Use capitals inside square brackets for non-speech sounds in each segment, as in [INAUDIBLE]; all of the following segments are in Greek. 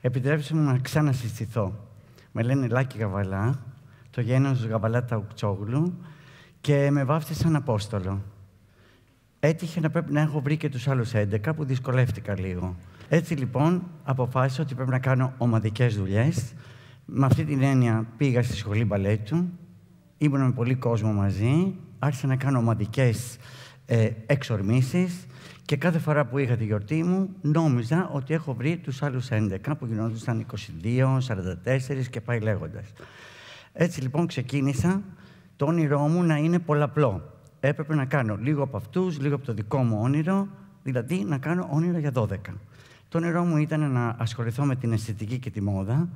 Επιτρέψτε μου να ξανασυστηθώ. Με λένε Λάκη Γαβαλά, το γένος Γαβαλά Ταουκτσόγλου και με βάφτισαν Απόστολο. Έτυχε να πρέπει να έχω βρει και τους άλλους 11 που δυσκολεύτηκα λίγο. Έτσι λοιπόν αποφάσισα ότι πρέπει να κάνω ομαδικές δουλειές. Με αυτή την έννοια πήγα στη σχολή μπαλέτου, ήμουν με πολύ κόσμο μαζί, άρχισα να κάνω ομαδικές ε, εξορμήσεις και κάθε φορά που είχα τη γιορτή μου νόμιζα ότι έχω βρει τους άλλους 11 που γινόντουσαν 22, 44 και πάει λέγοντας. Έτσι λοιπόν ξεκίνησα το όνειρό μου να είναι πολλαπλό. Έπρεπε να κάνω λίγο από αυτούς, λίγο από το δικό μου όνειρο, δηλαδή να κάνω όνειρο για 12. Το όνειρό μου ήταν να ασχοληθώ με την αισθητική και τη μόδα.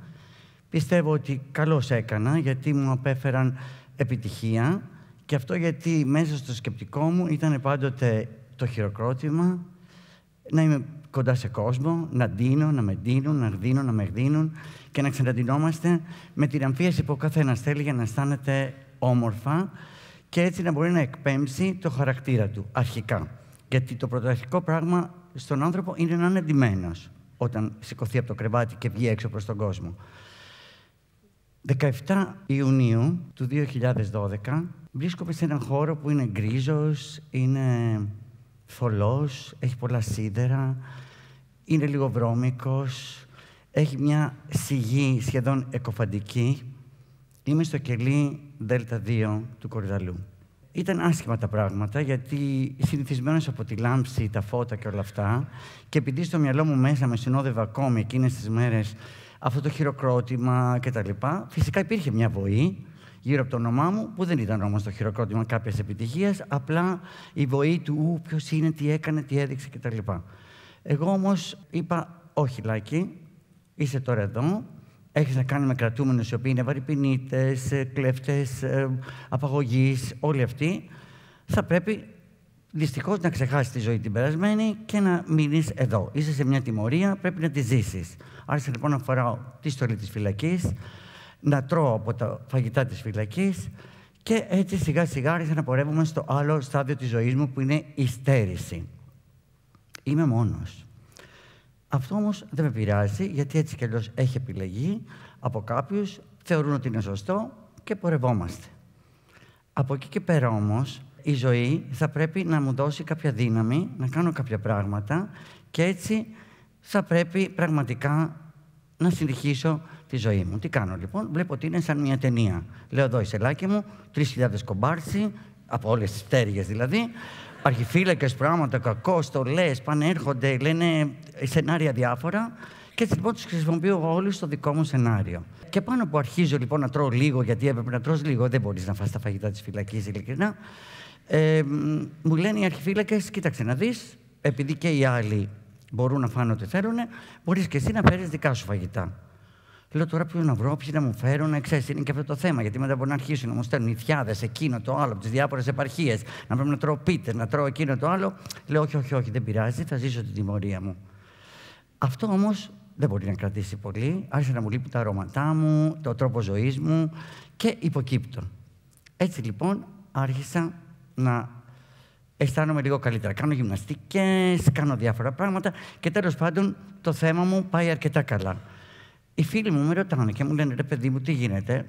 Πιστεύω ότι καλώς έκανα, γιατί μου απέφεραν επιτυχία και αυτό γιατί μέσα στο σκεπτικό μου ήταν πάντοτε το χειροκρότημα, να είμαι κοντά σε κόσμο, να ντύνω, να με ντύνουν, να δίνω, να με δίνουν και να ξαναντυνόμαστε με την αμφίεση που ο καθένας θέλει για να αισθάνεται όμορφα και έτσι να μπορεί να εκπέμψει το χαρακτήρα του αρχικά. Γιατί το πρωτοαρχικό πράγμα στον άνθρωπο είναι να είναι ντυμένος όταν σηκωθεί από το κρεβάτι και βγει έξω προς τον κόσμο. 17 Ιουνίου του 2012 βρίσκομαι σε έναν χώρο που είναι γκρίζος, είναι θολός, έχει πολλά σίδερα, είναι λίγο βρώμικος, έχει μια σιγή σχεδόν εκοφαντική. Είμαι στο κελί Δέλτα 2 του Κορυδαλού. Ήταν άσχημα τα πράγματα, γιατί συνηθισμένος από τη λάμψη, τα φώτα και όλα αυτά, και επειδή στο μυαλό μου μέσα με συνόδευε ακόμη εκείνες τις μέρες αυτό το χειροκρότημα κτλ. Φυσικά υπήρχε μια βοή γύρω από το όνομά μου, που δεν ήταν όμως το χειροκρότημα κάποιας επιτυχίας, απλά η βοή του ποιος είναι, τι έκανε, τι έδειξε κτλ. Εγώ όμως είπα, όχι, Λάκη, είσαι τώρα εδώ, έχεις να κάνεις με κρατούμενους οι οποίοι είναι βαρυπινίτες, κλέφτες, ε, απαγωγή, όλοι αυτοί. Θα πρέπει δυστυχώς να ξεχάσεις τη ζωή την περασμένη και να μείνεις εδώ. Είσαι σε μια τιμωρία, πρέπει να τη ζήσεις. Άρχισα λοιπόν να φοράω τη στολή της φυλακής, να τρώω από τα φαγητά της φυλακής και έτσι σιγά σιγά άρχισα να πορεύομαι στο άλλο στάδιο της ζωής μου που είναι η στέρηση. Είμαι μόνος. Αυτό όμως δεν με πειράζει, γιατί έτσι κι αλλιώς έχει επιλεγεί από κάποιους, θεωρούν ότι είναι σωστό και πορευόμαστε. Από εκεί και πέρα όμως, η ζωή θα πρέπει να μου δώσει κάποια δύναμη, να κάνω κάποια πράγματα και έτσι θα πρέπει πραγματικά να συνεχίσω τη ζωή μου. Τι κάνω λοιπόν, βλέπω ότι είναι σαν μια ταινία. Λέω εδώ η σελάκη μου, 3.000 κομπάρσι, από όλες τις πτέρυγες δηλαδή, αρχιφύλακε, πράγματα, κακό, στολές, πάνε έρχονται, λένε σενάρια διάφορα. Και έτσι λοιπόν τους χρησιμοποιώ όλους στο δικό μου σενάριο. Και πάνω που αρχίζω λοιπόν να τρώω λίγο, γιατί έπρεπε να τρως λίγο, δεν μπορείς να φας τα φαγητά της φυλακής, ειλικρινά. Ε, μου λένε οι αρχιφύλακες, κοίταξε να δεις, επειδή και οι άλλοι μπορούν να φάνε ό,τι θέλουν, μπορείς και εσύ να φέρεις δικά σου φαγητά. Λέω τώρα ποιο να βρω, ποιοι να μου φέρουν, ξέρεις, είναι και αυτό το θέμα. Γιατί μετά μπορεί να αρχίσουν να μου στέλνουν νηθιάδε, εκείνο το άλλο, από τις διάφορες επαρχίες, να πρέπει να τρώω πίτε, να τρώω εκείνο το άλλο. Λέω, όχι, όχι, όχι, δεν πειράζει, θα ζήσω την τιμωρία μου. Αυτό όμως δεν μπορεί να κρατήσει πολύ. Άρχισε να μου λείπουν τα αρώματά μου, το τρόπο ζωής μου και υποκύπτω. Έτσι λοιπόν άρχισα να αισθάνομαι λίγο καλύτερα. Κάνω γυμναστικές, κάνω διάφορα πράγματα και τέλος πάντων το θέμα μου πάει αρκετά καλά. Οι φίλοι μου με ρωτάνε και μου λένε ρε παιδί μου τι γίνεται;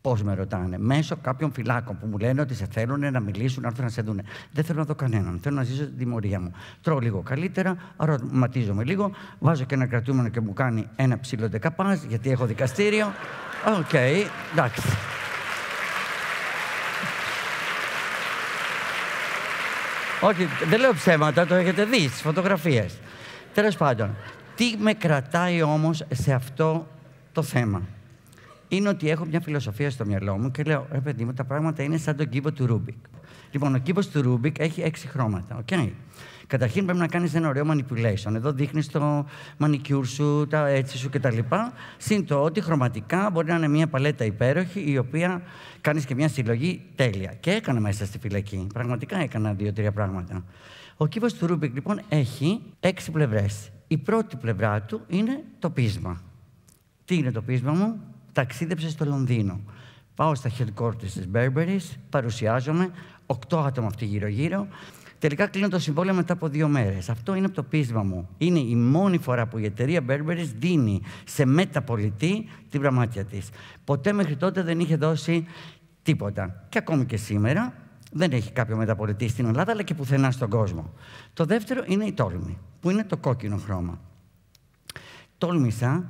Πώς με ρωτάνε, Μέσω κάποιων φυλάκων που μου λένε ότι σε θέλουν να μιλήσουν, να έρθουν να σε δουν. Δεν θέλω να δω κανέναν. Θέλω να ζήσω την τιμωρία μου. Τρώω λίγο καλύτερα, αρωματίζομαι λίγο, βάζω και ένα κρατούμενο και μου κάνει ένα ψηλό ντεκαπάζ, γιατί έχω δικαστήριο. Ok, okay, εντάξει. Όχι, δεν λέω ψέματα, το έχετε δει στις φωτογραφίες. Τέλος πάντων, τι με κρατάει όμως σε αυτό το θέμα; Είναι ότι έχω μια φιλοσοφία στο μυαλό μου και λέω, ρε παιδί μου, τα πράγματα είναι σαν τον κύβο του Ρούμπικ. Λοιπόν, ο κύβος του Ρούμπικ έχει έξι χρώματα. Okay. Καταρχήν πρέπει να κάνεις ένα ωραίο manipulation. Εδώ δείχνεις το manicure σου, τα έτσι σου κτλ. Συν το ότι χρωματικά μπορεί να είναι μια παλέτα υπέροχη, η οποία κάνεις και μια συλλογή τέλεια. Και έκανα μέσα στη φυλακή. Πραγματικά έκανα δύο-τρία πράγματα. Ο κύβος του Ρούμπικ λοιπόν έχει έξι πλευρές. Η πρώτη πλευρά του είναι το πείσμα. Τι είναι το πείσμα μου; Ταξίδεψε στο Λονδίνο. Πάω στα headquarters της Burberry, παρουσιάζομαι, οκτώ άτομα αυτοί γύρω-γύρω, τελικά κλείνω το συμβόλαιο μετά από δύο μέρες. Αυτό είναι από το πείσμα μου. Είναι η μόνη φορά που η εταιρεία Berberis δίνει σε μεταπολιτή την πραγμάτια της. Ποτέ μέχρι τότε δεν είχε δώσει τίποτα. Και ακόμη και σήμερα δεν έχει κάποιο μεταπολιτή στην Ελλάδα, αλλά και πουθενά στον κόσμο. Το δεύτερο είναι η τόλμη, που είναι το κόκκινο χρώμα. Τόλμησα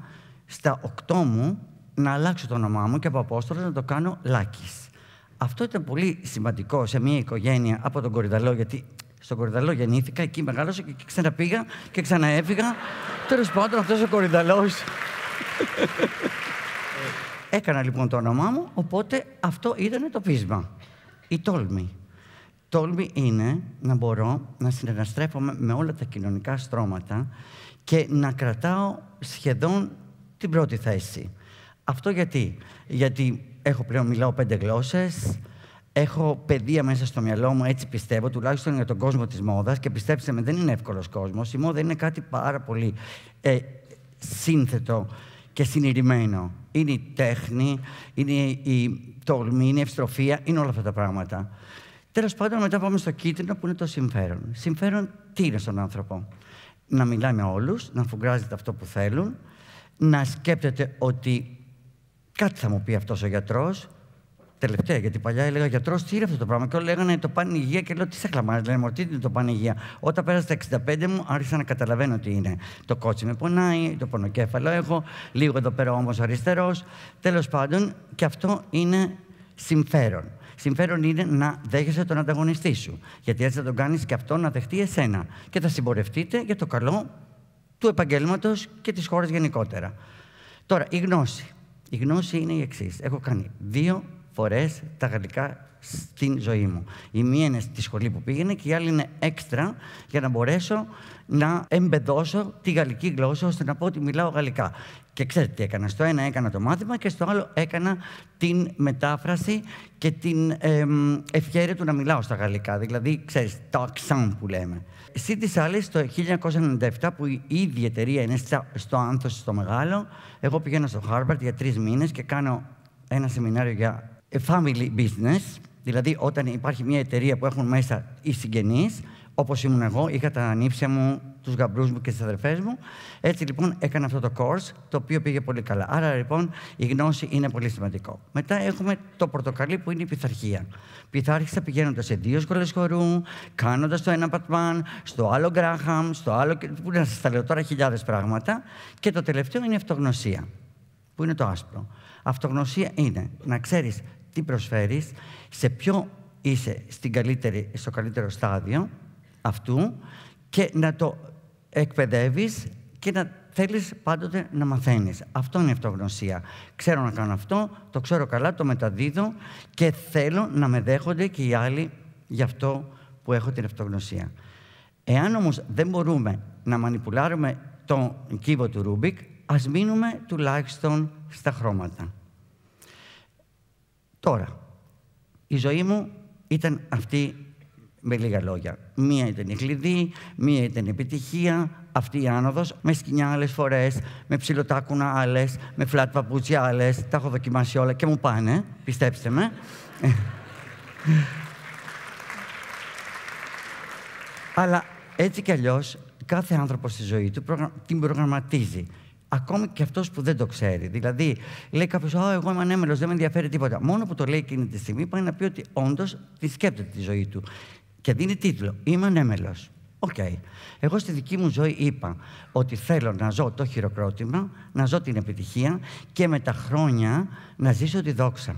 στα οκτώ μου να αλλάξω το όνομά μου και από Απόστολος να το κάνω Λάκης. Αυτό ήταν πολύ σημαντικό σε μια οικογένεια από τον Κορυδαλό, γιατί στον Κορυδαλό γεννήθηκα, εκεί μεγάλωσα και ξαναπήγα και ξαναέφυγα. Τέλος πάντων, αυτός ο Κορυδαλός. [LAUGHS] Έκανα λοιπόν το όνομά μου, οπότε αυτό ήταν το πείσμα. Η τόλμη. Τόλμη είναι να μπορώ να συνεργαστρέφομαι με όλα τα κοινωνικά στρώματα και να κρατάω σχεδόν την πρώτη θέση. Αυτό γιατί; Γιατί έχω πλέον μιλάω πέντε γλώσσες, έχω παιδεία μέσα στο μυαλό μου, έτσι πιστεύω, τουλάχιστον για τον κόσμο της μόδας και πιστέψτε με, δεν είναι εύκολος κόσμος. Η μόδα είναι κάτι πάρα πολύ ε, σύνθετο και συνειρημένο. Είναι η τέχνη, είναι η τόλμη, είναι η ευστροφία, είναι όλα αυτά τα πράγματα. Τέλος πάντων, μετά πάμε στο κίτρινο που είναι το συμφέρον. Συμφέρον τι είναι στον άνθρωπο; Να μιλάει με όλους, να φουγκράζεται αυτό που θέλουν, να σκέπτεται ότι κάτι θα μου πει αυτός ο γιατρός. Τελευταία, γιατί παλιά έλεγα γιατρός, τι είναι αυτό το πράγμα; Και όλοι λέγανε το πάνε υγεία και λέω τι σε χλαμάζει. Λένε τι είναι το πάνε υγεία. Όταν πέρασα τα 65 μου, άρχισα να καταλαβαίνω τι είναι. Το κότσι με πονάει, το πονοκέφαλο έχω, λίγο εδώ πέρα όμως αριστερός. Τέλος πάντων, και αυτό είναι συμφέρον. Συμφέρον είναι να δέχεσαι τον ανταγωνιστή σου. Γιατί έτσι θα τον κάνεις και αυτό να δεχτεί εσένα. Και θα συμπορευτείτε για το καλό του επαγγέλματος και της χώρας γενικότερα. Τώρα, η γνώση. Η γνώση είναι η εξής. Έχω κάνει δύο φορές τα γαλλικά στην ζωή μου. Η μία είναι στη σχολή που πήγαινε και η άλλη είναι έξτρα για να μπορέσω να εμπεδώσω τη γαλλική γλώσσα ώστε να πω ότι μιλάω γαλλικά. Και ξέρετε τι έκανα. Στο ένα έκανα το μάθημα και στο άλλο έκανα την μετάφραση και την ε, ευχαίρεια του να μιλάω στα γαλλικά. Δηλαδή, ξέρεις, το accent που λέμε. Συν της άλλης, το 1997, που η ίδια εταιρεία είναι στο Άνθος στο Μεγάλο, εγώ πηγαίνω στο Harvard για τρεις μήνες και κάνω ένα σεμινάριο για family business, δηλαδή όταν υπάρχει μια εταιρεία που έχουν μέσα οι συγγενείς, όπως ήμουν εγώ, είχα τα ανήψια μου, τους γαμπρούς μου και τις αδερφές μου. Έτσι λοιπόν έκανα αυτό το course, το οποίο πήγε πολύ καλά. Άρα λοιπόν η γνώση είναι πολύ σημαντικό. Μετά έχουμε το πορτοκαλί που είναι η πειθαρχία. Πειθάρχησα πηγαίνοντας σε δύο σχολές χορού, κάνοντας το ένα πατμάν, στο άλλο γκράχαμ, στο άλλο. που να σας τα λέω τώρα χιλιάδες πράγματα. Και το τελευταίο είναι η αυτογνωσία, που είναι το άσπρο. Αυτογνωσία είναι να ξέρεις τι προσφέρεις, σε ποιο είσαι στην καλύτερη, στο καλύτερο στάδιο αυτού και να το εκπαιδεύεις και να θέλεις πάντοτε να μαθαίνεις. Αυτό είναι η αυτογνωσία. Ξέρω να κάνω αυτό, το ξέρω καλά, το μεταδίδω και θέλω να με δέχονται και οι άλλοι για αυτό που έχω την αυτογνωσία. Εάν όμως δεν μπορούμε να μανιπουλάρουμε τον κύβο του Ρούμπικ, ας μείνουμε τουλάχιστον στα χρώματα. Τώρα, η ζωή μου ήταν αυτή με λίγα λόγια. Μία ήταν η χλιδή, μία ήταν η επιτυχία, αυτή η άνοδος, με σκοινιά άλλες φορές, με ψιλοτάκουνα άλλες, με φλάτ παπούτσια άλλες, τα έχω δοκιμάσει όλα και μου πάνε, πιστέψτε με. Αλλά έτσι κι αλλιώς, κάθε άνθρωπος στη ζωή του την προγραμματίζει. Ακόμη και αυτός που δεν το ξέρει. Δηλαδή, λέει κάποιος: Α, εγώ είμαι ανέμελος, δεν με ενδιαφέρει τίποτα. Μόνο που το λέει εκείνη τη στιγμή, πάει να πει ότι όντως τη σκέπτεται τη ζωή του και δίνει τίτλο «Είμαι ανέμελος». OK. Okay. Εγώ στη δική μου ζωή είπα ότι θέλω να ζω το χειροκρότημα, να ζω την επιτυχία και με τα χρόνια να ζήσω τη δόξα.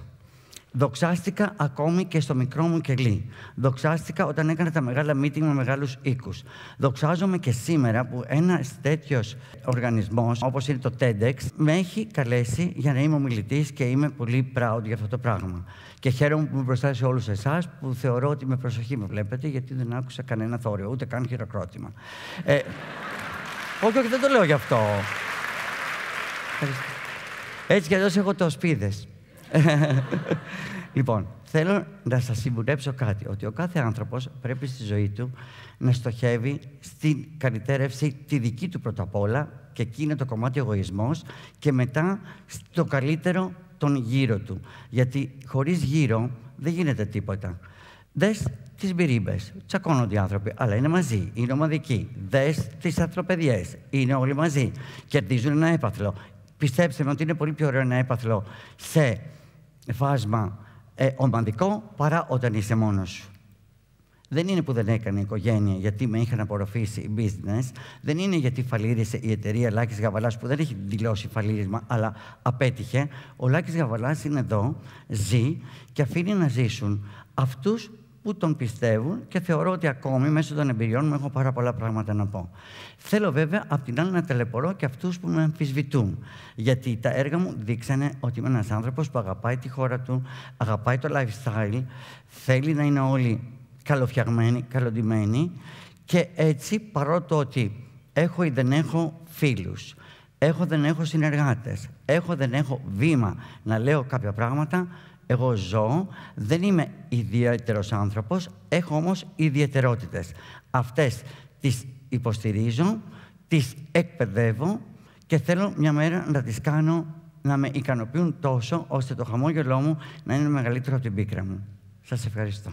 Δοξάστηκα ακόμη και στο μικρό μου κελί. Δοξάστηκα όταν έκανα τα μεγάλα meeting με μεγάλους οίκους. Δοξάζομαι και σήμερα που ένας τέτοιος οργανισμός, όπως είναι το TEDx, με έχει καλέσει για να είμαι ομιλητής και είμαι πολύ proud για αυτό το πράγμα. Και χαίρομαι που είμαι μπροστά σε όλους εσάς που θεωρώ ότι με προσοχή με βλέπετε γιατί δεν άκουσα κανένα θόρυβο, ούτε καν χειροκρότημα. Ε, όχι, όχι, δεν το λέω γι' αυτό. Έτσι κι αλλιώς έχω το σπίδες. Λοιπόν, θέλω να σας συμβουλέψω κάτι, ότι ο κάθε άνθρωπος πρέπει στη ζωή του να στοχεύει στην καλυτέρευση τη δική του πρώτα απ' όλα και εκεί είναι το κομμάτι εγωισμός και μετά στο καλύτερο τον γύρο του. Γιατί χωρίς γύρο δεν γίνεται τίποτα. Δες τις μπυρίμπες. Τσακώνονται οι άνθρωποι, αλλά είναι μαζί, είναι ομαδικοί. Δες τις ανθρωπαιδιές, είναι όλοι μαζί. Κερδίζουν ένα έπαθλο. Πιστέψτε με ότι είναι πολύ πιο ωραίο ένα έπαθλο σε φάσμα ε, ομαδικό παρά όταν είσαι μόνος σου. Δεν είναι που δεν έκανε η οικογένεια γιατί με είχαν απορροφήσει η business. Δεν είναι γιατί φαλήρισε η εταιρεία Λάκης Γαβαλάς που δεν έχει δηλώσει φαλήρισμα αλλά απέτυχε. Ο Λάκης Γαβαλάς είναι εδώ, ζει και αφήνει να ζήσουν αυτούς που τον πιστεύουν και θεωρώ ότι ακόμη μέσω των εμπειριών μου έχω πάρα πολλά πράγματα να πω. Θέλω βέβαια απ' την άλλη να ταλαιπωρώ και αυτούς που με αμφισβητούν. Γιατί τα έργα μου δείξανε ότι είμαι ένας άνθρωπος που αγαπάει τη χώρα του, αγαπάει το lifestyle, θέλει να είναι όλοι καλοφτιαγμένοι, καλοντημένοι και έτσι παρότι ότι έχω ή δεν έχω φίλους, έχω δεν έχω συνεργάτες, έχω δεν έχω βήμα να λέω κάποια πράγματα, εγώ ζω, δεν είμαι ιδιαίτερος άνθρωπος, έχω όμως ιδιαιτερότητες. Αυτές τις υποστηρίζω, τις εκπαιδεύω και θέλω μια μέρα να τις κάνω να με ικανοποιούν τόσο, ώστε το χαμόγελό μου να είναι μεγαλύτερο από την πίκρα μου. Σας ευχαριστώ.